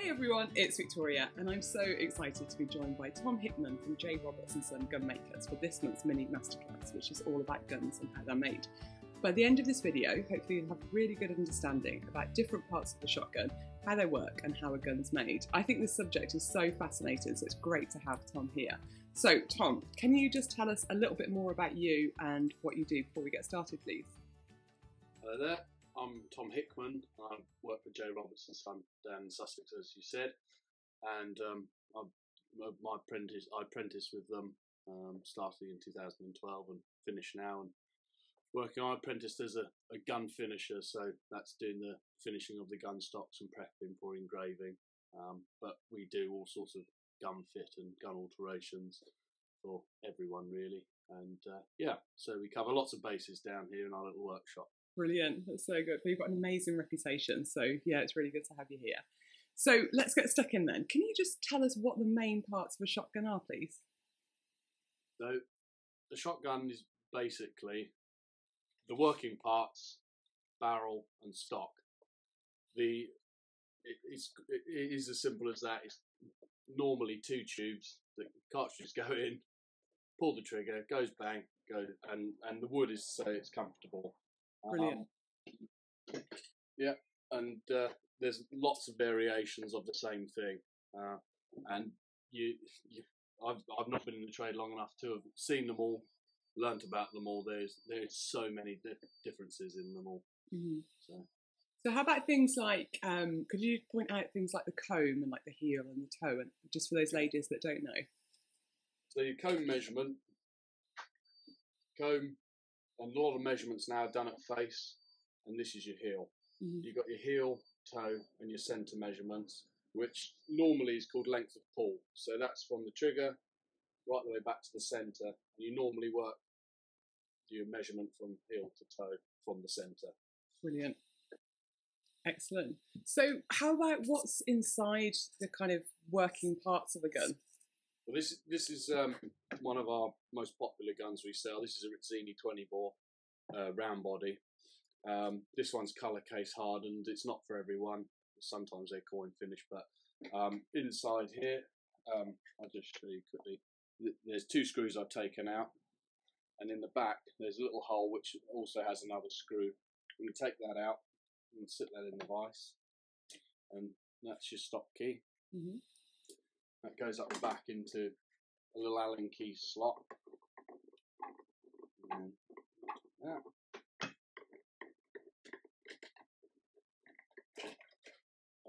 Hey everyone, it's Victoria, and I'm so excited to be joined by Tom Hickman from J. Roberts and Son Gunmakers for this month's mini masterclass, which is all about guns and how they're made. By the end of this video, hopefully you'll have a really good understanding about different parts of the shotgun, how they work, and how a gun's made. I think this subject is so fascinating, so it's great to have Tom here. So, Tom, can you just tell us a little bit more about you and what you do before we get started, please? Hello there. I'm Tom Hickman. I work for J. Roberts and Son down in Sussex, as you said, and um, I'm my apprentice. I apprenticed with them um, starting in 2012 and finished now. And working, I apprenticed as a, a gun finisher, so that's doing the finishing of the gun stocks and prepping for engraving. Um, but we do all sorts of gun fit and gun alterations for everyone really. And uh, yeah, so we cover lots of bases down here in our little workshop. Brilliant. That's so good. You've got an amazing reputation. So, yeah, it's really good to have you here. So, let's get stuck in then. Can you just tell us what the main parts of a shotgun are, please? So, the shotgun is basically the working parts, barrel, and stock. The it, it's, it is as simple as that. It's normally two tubes. The cartridges go in, pull the trigger, goes bang, go, and and the wood is so it's comfortable. Brilliant. Um, yeah, and uh, there's lots of variations of the same thing, uh, and you, you, I've I've not been in the trade long enough to have seen them all, learnt about them all. There's there's so many di- differences in them all. Mm-hmm. So. So, how about things like? Um, could you point out things like the comb and like the heel and the toe, and just for those ladies that don't know? So your comb measurement, comb and a lot of measurements now are done at face, and this is your heel. Mhm. You've got your heel, toe, and your centre measurements, which normally is called length of pull. So that's from the trigger right the way back to the centre, and you normally work your measurement from heel to toe from the centre. Brilliant. Excellent. So, how about what's inside the kind of working parts of a gun? Well, this this is um, one of our most popular guns we sell. This is a Rizzini 20 bore uh, round body. Um, this one's colour case hardened. It's not for everyone. Sometimes they're coin finish, but um, inside here, um, I'll just show you quickly. There's two screws I've taken out, and in the back there's a little hole which also has another screw. You take that out, and sit that in the vise, and that's your stop key. Mm-hmm. That goes up back into a little Allen key slot. And that.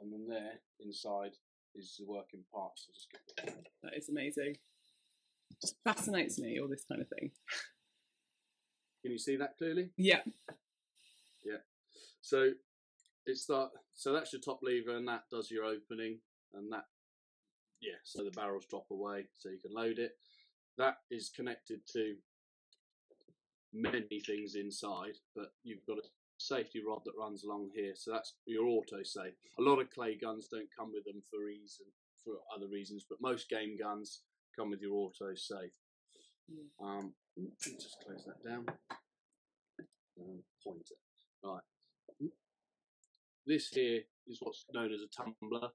And then there, inside, is the working parts. So just get That is amazing. Just fascinates me, all this kind of thing. Can you see that clearly? Yeah. Yeah. So it's that. So that's your top lever, and that does your opening, and that, yeah. So the barrels drop away, so you can load it. That is connected to many things inside, but you've got a safety rod that runs along here, so that's your auto safe. A lot of clay guns don't come with them for reason for other reasons, but most game guns come with your auto safe. Yeah. Um, just close that down. And point it. Right. This here is what's known as a tumbler,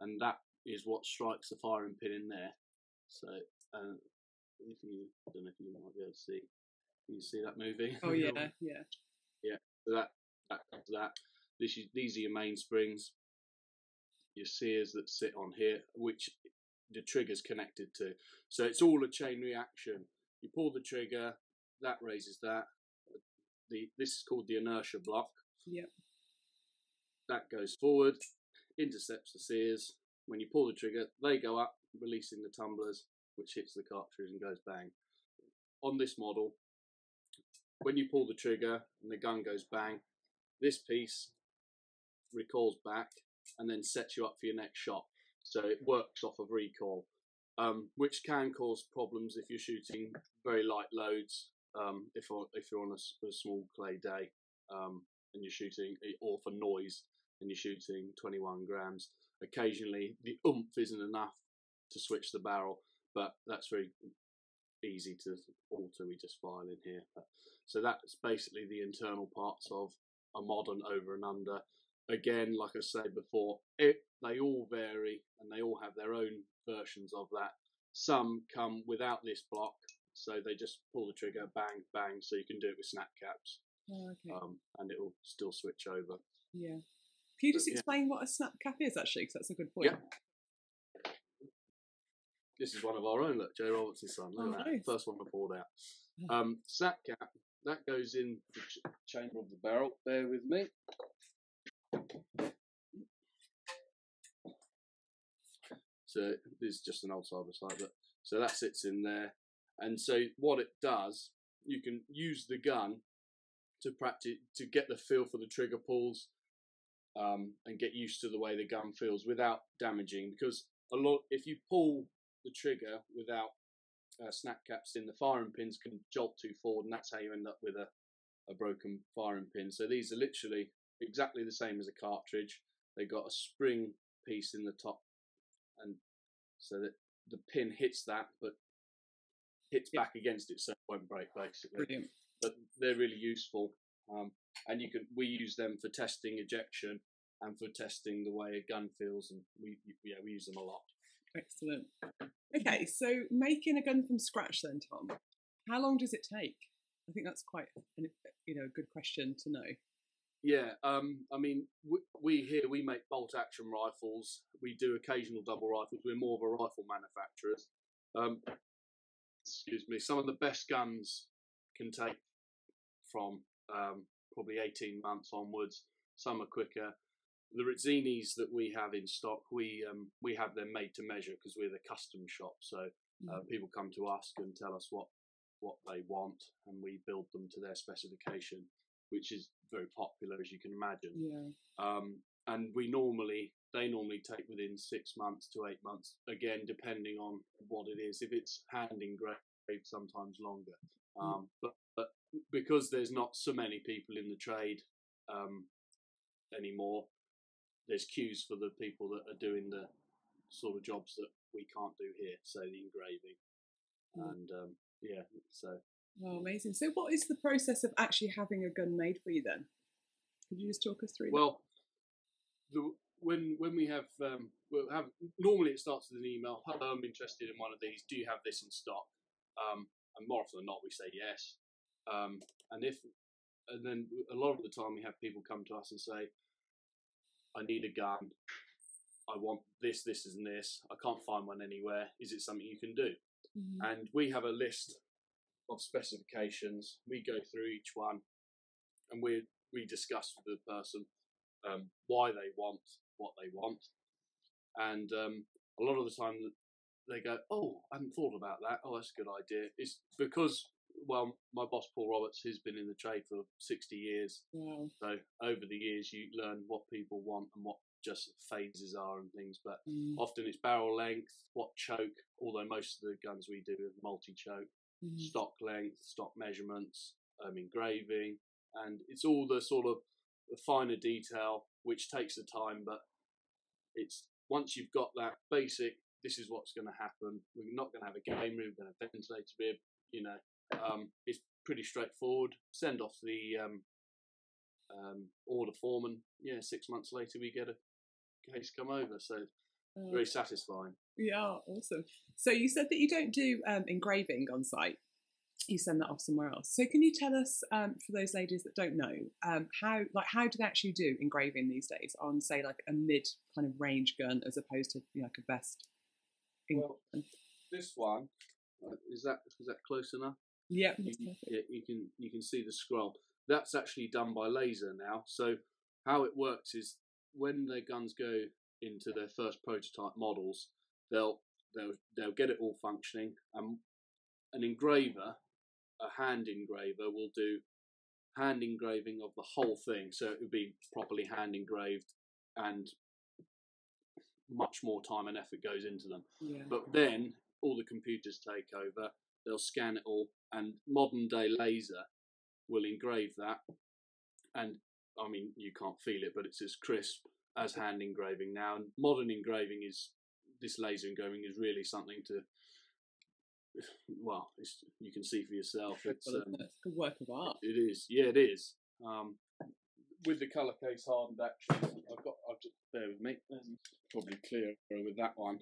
and that is what strikes the firing pin in there. So, uh, if you I don't know if you might be able to see, you see that moving? Oh, yeah. Yeah. yeah. that that that. This is these are your mainsprings, your sears that sit on here, which the trigger's connected to. So it's all a chain reaction. You pull the trigger, that raises that. The this is called the inertia block. Yeah. That goes forward, intercepts the sears. When you pull the trigger, they go up, releasing the tumblers, which hits the cartridge and goes bang. On this model, when you pull the trigger and the gun goes bang, this piece recoils back and then sets you up for your next shot. So it works off of recoil, um, which can cause problems if you're shooting very light loads. Um, if if you're on a small clay day um, and you're shooting, or for noise and you're shooting 21 grams, occasionally the oomph isn't enough to switch the barrel, but that's very easy to alter. We just file in here. But, so that's basically the internal parts of a modern over and under. again, like I said before, it, they all vary and they all have their own versions of that. Some come without this block, so they just pull the trigger, bang, bang, so you can do it with snap caps, Oh, okay. um, and it will still switch over. yeah. Can you just yeah. explain what a snap cap is actually? Because that's a good point. Yeah. This is one of our own, look, J Roberts and Son. Look Oh, nice. First one I pulled out. Um, snap cap, that goes in the ch- chamber of the barrel. Bear with me. So this is just an old cyber slide, but so that sits in there. And so what it does, you can use the gun to practice to get the feel for the trigger pulls um, and get used to the way the gun feels without damaging. Because a lot, if you pull the trigger without uh, snap caps in, the firing pins can jolt too forward, and that's how you end up with a, a broken firing pin. So these are literally exactly the same as a cartridge. They got a spring piece in the top, and so that the pin hits that, but hits back against it, so it won't break basically Brilliant. but they're really useful. Um, and you can we use them for testing ejection and for testing the way a gun feels, and we yeah we use them a lot. Excellent. Okay, so making a gun from scratch then, Tom, how long does it take? I think that's quite an, you know a good question to know. Yeah, um, I mean we, we here we make bolt action rifles. We do occasional double rifles. We're more of a rifle manufacturer. Um, excuse me. Some of the best guns can take from um, probably 18 months onwards. Some are quicker. The Rizzinis that we have in stock, we um, we have them made to measure because we're the custom shop. So uh, Mm. people come to us and tell us what what they want, and we build them to their specification, which is very popular as you can imagine. Yeah. Um, and we normally they normally take within six months to eight months, again depending on what it is. If it's hand engraved, sometimes longer. Um, but but because there's not so many people in the trade um, anymore, there's queues for the people that are doing the sort of jobs that we can't do here. So the engraving, Mm. and um, yeah, so Oh, amazing. So, what is the process of actually having a gun made for you then? Could you just talk us through Well, the, when when we have um, we'll have normally it starts with an email. Hello, I'm interested in one of these. Do you have this in stock? Um, and more often than not, we say yes. Um, and if and then a lot of the time we have people come to us and say, I need a gun. I want this, this, and this. I can't find one anywhere. Is it something you can do? Mhm. and we have a list of specifications. We go through each one, and we we discuss with the person um, why they want what they want, and um, a lot of the time they go, "Oh, I hadn't thought about that. Oh, that's a good idea." It's because well, my boss Paul Roberts, he's been in the trade for sixty years, Wow. so over the years you learn what people want and what just phases are and things, but Mm, Often it's barrel length, what choke, although most of the guns we do are multi choke, mhm. stock length, stock measurements, um, engraving, and it's all the sort of the finer detail which takes the time, but it's once you've got that basic, this is what's going to happen. We're not going to have a game room, we're going to ventilated rib, you know, um, it's pretty straightforward. Send off the um, um, order form, and yeah, six months later we get a case come over. So Oh, very satisfying. yeah, awesome. So, you said that you don't do um, engraving on site. You send that off somewhere else. So, can you tell us, um, for those ladies that don't know, um, how like how do they actually do engraving these days on, say, like a mid kind of range gun as opposed to you know, like a vest? Well, this one uh, is that is that close enough? yeah, You, yeah, you can you can see the scroll. That's actually done by laser now. So how it works is when their guns go into their first prototype models, they'll they'll they'll get it all functioning. And an engraver, a hand engraver, will do hand engraving of the whole thing. So it would be properly hand engraved and much more time and effort goes into them. yeah. But then all the computers take over. They'll scan it all, and modern day laser will engrave that. And I mean, you can't feel it, but it's as crisp as hand engraving now. And modern engraving is this laser engraving is really something to. Well, it's, you can see for yourself. It's um. It's a work of art. it is. Yeah, it is. Um, with the colour case hardened action, I've got. I've bear with me. Probably clearer with that one.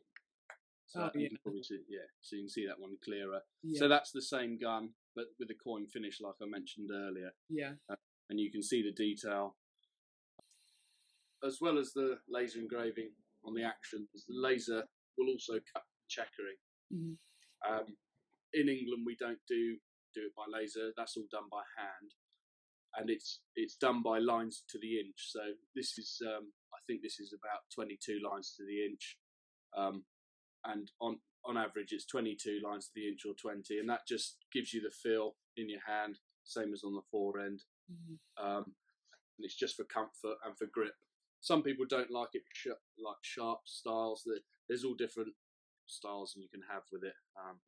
So Oh, yeah. see, yeah, so you can see that one clearer. Yeah. So that's the same gun, but with the coin finish, like I mentioned earlier, yeah. and you can see the detail, as well as the laser engraving on the action. The laser will also cut the checkering. Mhm. Um, in England, we don't do do it by laser. That's all done by hand, and it's it's done by lines to the inch. So this is, um, I think, this is about 22 lines to the inch, um, and on on average, it's 22 lines to the inch or 20, and that just gives you the feel in your hand, same as on the forend. Mhm. Um, and it's just for comfort and for grip. Some people don't like it sh- like sharp styles. There- There's all different styles you can have with it. Um,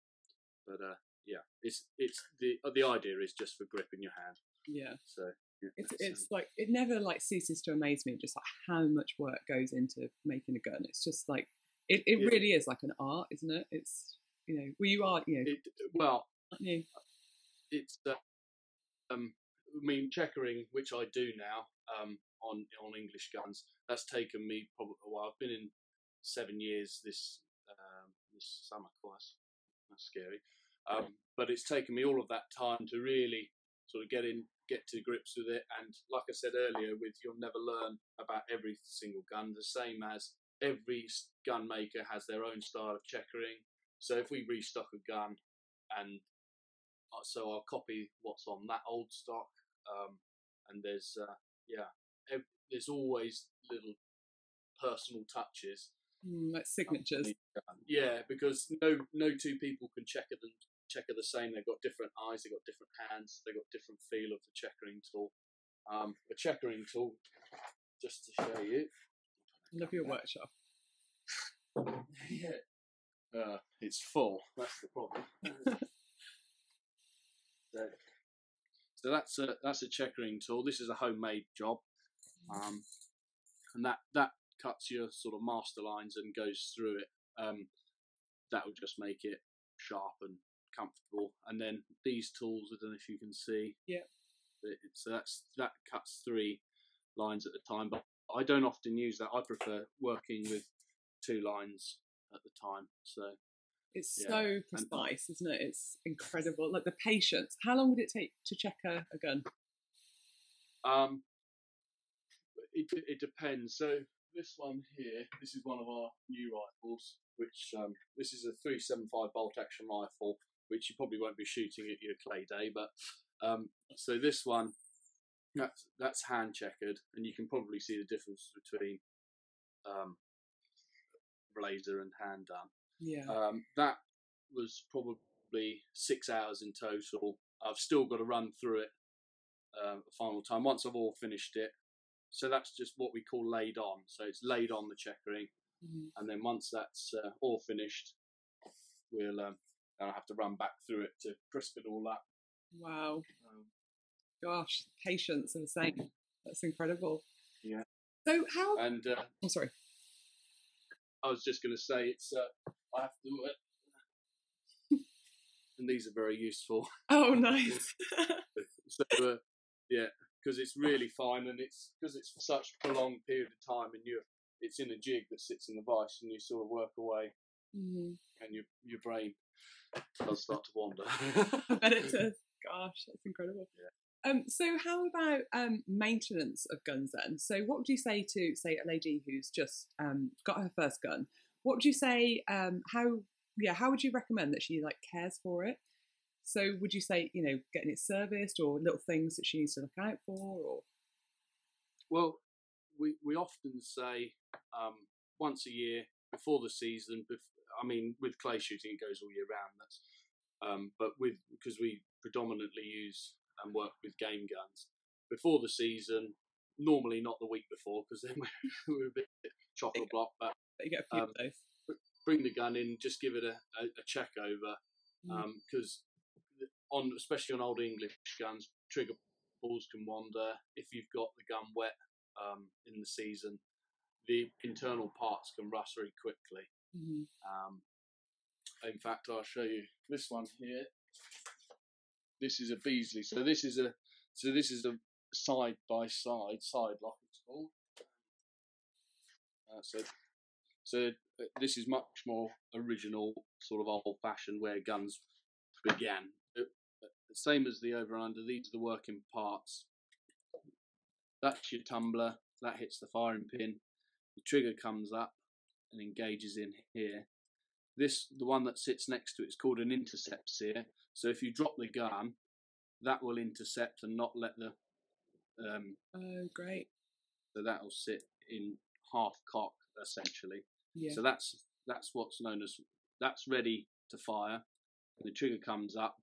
but uh, yeah, it's it's the the idea is just for grip in your hand. Yeah. So yeah, It's it's like it never like ceases to amaze me just like how much work goes into making a gun. It's just like it, it Yeah. really is like an art, isn't it? It's you know, well you are, you know, it, well, aren't you? it's uh, um, I mean checkering, which I do now um, on on English guns. That's taken me probably well. I've been in seven years this um, this summer. Quite that's scary, um, but it's taken me all of that time to really sort of get in, get to grips with it. And like I said earlier, with you'll never learn about every single gun. The same as every gun maker has their own style of checkering. So if we restock a gun and uh, so I'll copy what's on that old stock. Um, and there's uh, yeah, ev- there's always little personal touches. Mm, like signatures. Yeah, because no no two people can checker them checker the same. They've got different eyes, they've got different hands, they've got different feel of the checkering tool. Um, a checkering tool, just to show you. I love your workshop. Yeah. Uh, it's full. That's the problem. so, so that's a that's a checkering tool. This is a homemade job, um, and that that cuts your sort of master lines and goes through it. Um, that will just make it sharp and comfortable. And then these tools, I don't know if you can see. Yeah. So that's that cuts three lines at a time, but I don't often use that. I prefer working with two lines at the time. So It's Yeah, so precise, isn't it? It's incredible. Like the patience. How long would it take to check a, a gun? um, it it depends. So this one here, this is one of our new rifles, which um, this is a 375 bolt action rifle, which you probably won't be shooting at your clay day, but um, so this one. That's that's hand checkered, and you can probably see the difference between um, laser and hand done. Yeah. Um, that was probably six hours in total. I've still got to run through it uh, final time once I've all finished it. So that's just what we call laid on. So it's laid on the checkering, Mhm. and then once that's uh, all finished, we'll um, I'll have to run back through it to crisp it all up. Wow. Um, Gosh, patience and saying that's incredible. Yeah. So how? and uh, I'm sorry. I was just going to say it's uh, I have to do it. And these are very useful. Oh, nice. So uh, yeah, because it's really fine, and it's because it's for such a prolonged period of time, and you it's in a jig that sits in the vice, and you sort of work away, Mhm. and your your brain does start to wander. I bet it does. Gosh, that's incredible. Um, so how about um, maintenance of guns then? So what would you say to say a lady who's just um, got her first gun? What would you say? Um, how yeah? How would you recommend that she like cares for it? So would you say you know getting it serviced or little things that she needs to look out for or Well, we we often say um, once a year before the season. I mean, with clay shooting, it goes all year round. That's um, but with because we predominantly use and work with game guns before the season. Normally, not the week before, because then we're, we're a bit chocolate block. But you get a few Um, those? bring the gun in, just give it a, a, a check over, Mm. because on especially on old English guns, trigger pulls can wander. If you've got the gun wet um, in the season, the internal parts can rust very quickly. Mhm. Um, in fact, I'll show you this one here. This is a Beesley. So this is a so this is a side by side side lock. It's called. Uh, so, so uh, this is much more original, sort of old-fashioned, where guns began. Uh, uh, same as the over and under. These are the working parts. That's your tumbler. That hits the firing pin. The trigger comes up and engages in here. This, the one that sits next to it, is called an intercept sear. So if you drop the gun, that will intercept and not let the. Um, Oh, great. so that will sit in half cock essentially. Yeah. So that's that's what's known as that's ready to fire. And the trigger comes up,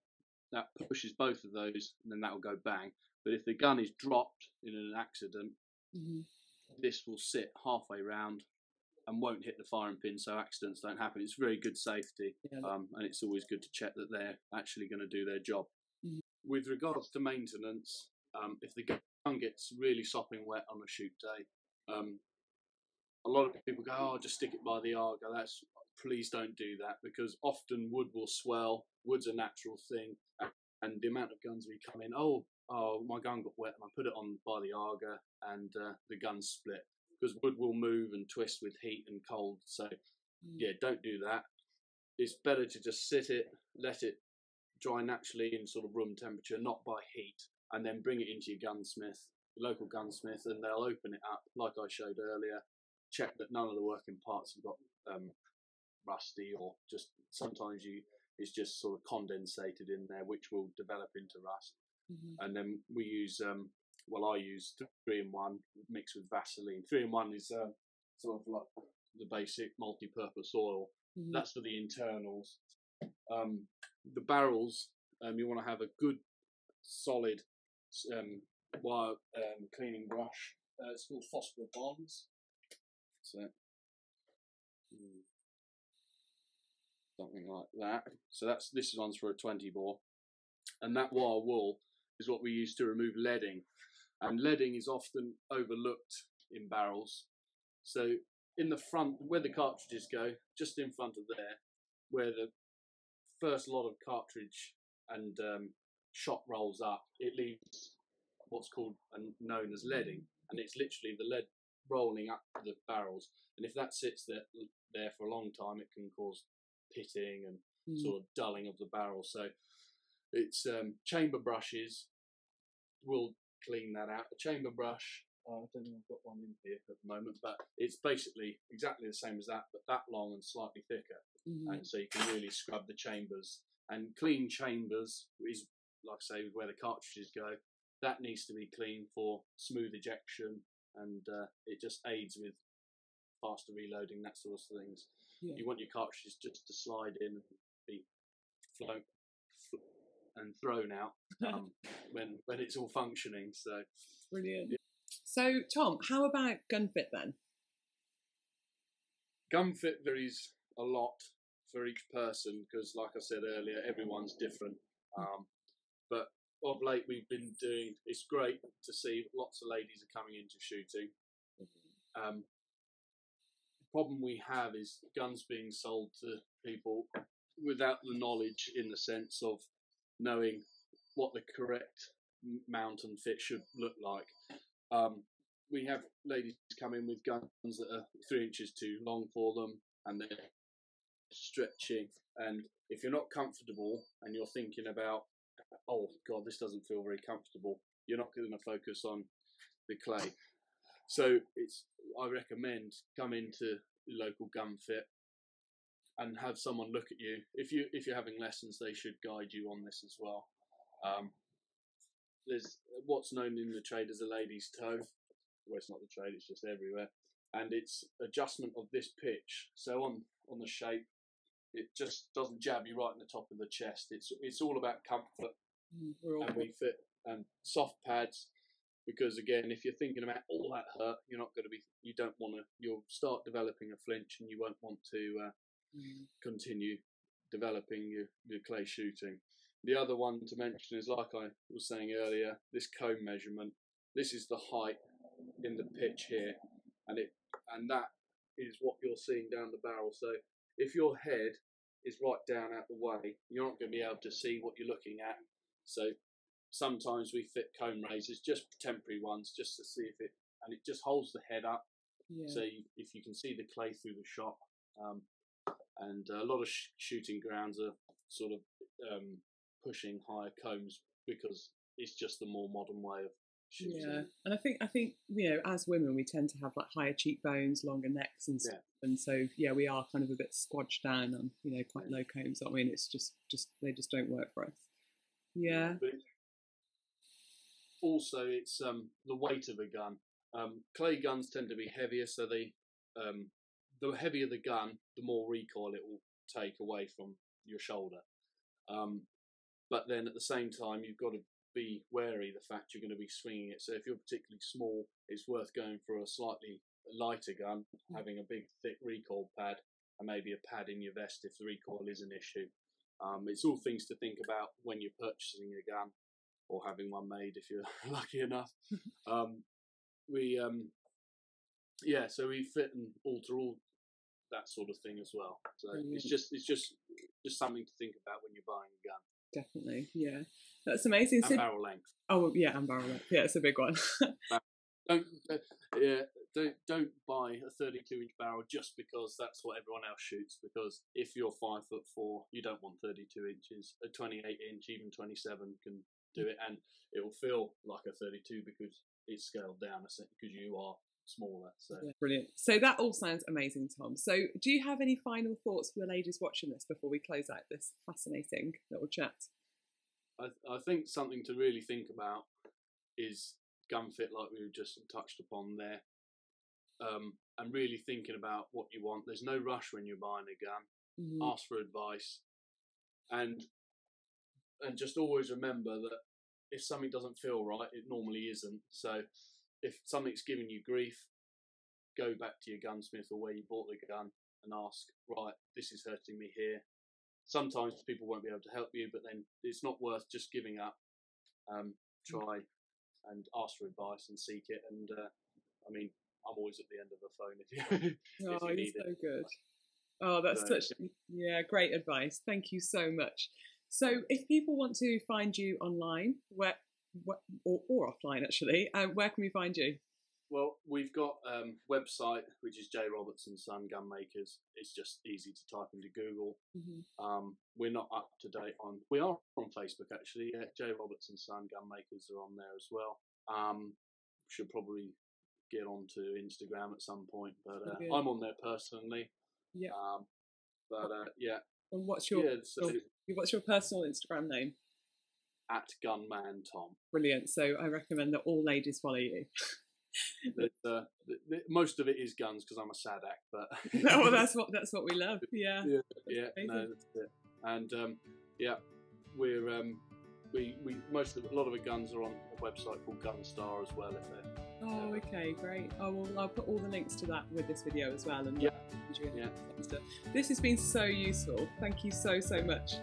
that pushes both of those, and then that will go bang. But if the gun is dropped in an accident, Mhm. this will sit halfway round and won't hit the firing pin, so accidents don't happen. It's very good safety, Yeah. um, and it's always good to check that they're actually going to do their job. Mhm. With regards to maintenance, um, if the gun gets really sopping wet on a shoot day, um, a lot of people go, "Oh, just stick it by the Aga." That's please don't do that because often wood will swell. Wood's a natural thing, and the amount of guns we come in, oh, oh, my gun got wet, and I put it on by the Aga, and uh, the gun split because wood will move and twist with heat and cold. So Mm. yeah, don't do that. It's better to just sit it, let it dry naturally in sort of room temperature, not by heat, and then bring it into your gunsmith, your local gunsmith, and they'll open it up like I showed earlier. Check that none of the working parts have got um, rusty or just sometimes you it's just sort of condensated in there, which will develop into rust. Mhm. And then we use um, well, I use three in one mixed with Vaseline. Three in one is uh, sort of like the basic multi-purpose oil. Mhm. That's for the internals. Um, the barrels, um, you want to have a good, solid um, wire um, cleaning brush. Uh, it's called Phosphor Bronze. So, hmm, something like that. So that's this one's for a 20 bore, and that wire wool is what we use to remove leading, and leading is often overlooked in barrels. So in the front, where the cartridges go, just in front of there, where the first lot of cartridge and um, shot rolls up, it leaves what's called and known as leading, and it's literally the lead rolling up the barrels. And if that sits there there for a long time, it can cause pitting and Mm. sort of dulling of the barrel. So it's um, chamber brushes will clean that out. A chamber brush, uh, I don't think I've got one in here at the moment, but it's basically exactly the same as that, but that long and slightly thicker Mhm. and so you can really scrub the chambers. And clean chambers is, like I say, where the cartridges go. That needs to be clean for smooth ejection, and uh, it just aids with faster reloading, that sort of things. Yeah. You want your cartridges just to slide in and be flown and thrown out um, when when it's all functioning. So Brilliant. So, Tom, how about gun fit then? gun fit varies a lot for each person because, like I said earlier, everyone's different. Um, but of late, we've been doing. It's great to see lots of ladies are coming into shooting. Um, the problem we have is guns being sold to people without the knowledge, in the sense of knowing what the correct m- mount and fit should look like. Um, we have ladies come in with guns that are three inches too long for them, and they're stretching. And if you're not comfortable and you're thinking about, oh god, this doesn't feel very comfortable, you're not going to focus on the clay. So it's I recommend come into local gun fit and have someone look at you. If you if you're having lessons, they should guide you on this as well. Um, there's what's known in the trade as a lady's toe. Well, it's not the trade; it's just everywhere. And it's adjustment of this pitch. So on on the shape, it just doesn't jab you right in the top of the chest. It's it's all about comfort Mm, all and we fit and soft pads because again if you're thinking about all that hurt you're not going to be you don't want to you'll start developing a flinch and you won't want to uh, Mm. continue developing your, your clay shooting the other one to mention is like i was saying earlier this comb measurement this is the height in the pitch here and it and that is what you're seeing down the barrel so if your head is right down out the way you're not going to be able to see what you're looking at so sometimes we fit comb raisers, just temporary ones, just to see if it, and it just holds the head up. Yeah. So you, if you can see the clay through the shot, um, and a lot of sh- shooting grounds are sort of um, pushing higher combs because it's just the more modern way of shooting. Yeah, and I think I think you know, as women, we tend to have like higher cheekbones, longer necks, and stuff. And so yeah, we are kind of a bit squashed down on you know quite low combs. I mean, it's just just they just don't work for us. Yeah. But also, it's um, the weight of a gun. Um, clay guns tend to be heavier, so they um, the heavier the gun, the more recoil it will take away from your shoulder. Um, but then at the same time, you've got to be wary the fact you're going to be swinging it. So if you're particularly small, it's worth going for a slightly lighter gun, having a big thick recoil pad, and maybe a pad in your vest if the recoil is an issue. Um, it's all things to think about when you're purchasing a gun or having one made if you're lucky enough. um, we, um, yeah, so we fit and alter all that sort of thing as well. So it's just it's just just something to think about when you're buying a gun Definitely, yeah, that's amazing. and So, barrel length. oh yeah, and barrel length. Yeah, it's a big one. Don't uh, yeah don't don't buy a 32 inch barrel just because that's what everyone else shoots. Because if you're five foot four, you don't want 32 inches. A 28 inch, even 27 can do it, and it will feel like a 32 because it's scaled down because you are smaller. So Yeah, brilliant. So that all sounds amazing, Tom. So do you have any final thoughts for the ladies watching this before we close out this fascinating little chat? I, I think something to really think about is gun fit, like we just touched upon there, um, and really thinking about what you want. There's no rush when you're buying a gun. Mhm. Ask for advice, and and just always remember that if something doesn't feel right, it normally isn't. So if something's giving you grief, go back to your gunsmith or where you bought the gun and ask, right, this is hurting me here. Sometimes people won't be able to help you, but then it's not worth just giving up. Um, try and ask for advice and seek it. And uh, I mean, I'm always at the end of the phone if you. if Oh, you need so it. good. Oh, that's So- such yeah, great advice. Thank you so much. So, if people want to find you online, where or, or offline actually, uh, where can we find you? Well, we've got um, website which is J Roberts and Son Gunmakers. It's just easy to type into Google. Um, we're not up to date on. We are on Facebook actually. Yeah, J Roberts and Son Gunmakers are on there as well. Um, should probably get onto Instagram at some point, but uh, Okay. I'm on there personally. Yeah. Um, but uh, yeah, And what's your yeah. So your- what's your personal Instagram name? At Gunman Tom. Brilliant. So I recommend that all ladies follow you. There's, uh, th- th- most of it is guns because I'm a sad act, but no, well, that's what that's what we love. Yeah. yeah, yeah, no. And um, yeah, we're um, we we most of a lot of the guns are on a website called Gunstar as well. If they're Oh, okay, great. Oh, well, I'll put all the links to that with this video as well. And Yeah. Yeah. stuff. This has been so useful. Thank you so so much.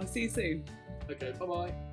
I'll see you soon. okay, bye bye.